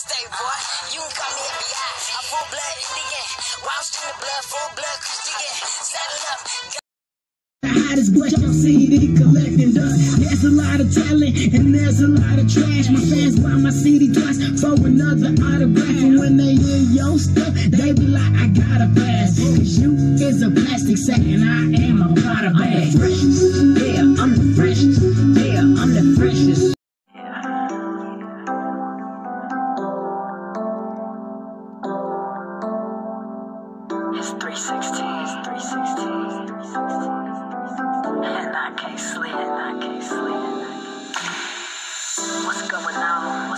stay, boy. You can call me FBI. I'm full blood Indian. Wild street blood, full blood Christian. Saddle up. The hottest boy on CD collecting dust. There's a lot of talent and there's a lot of trash. My fans buy my CD twice for another autograph. And when they hear your stuff, they be like, I gotta pass. Cause you is a plastic sack and I am a It's 316, it's 316, 316. And I can't sleep, and I can't sleep. What's going on?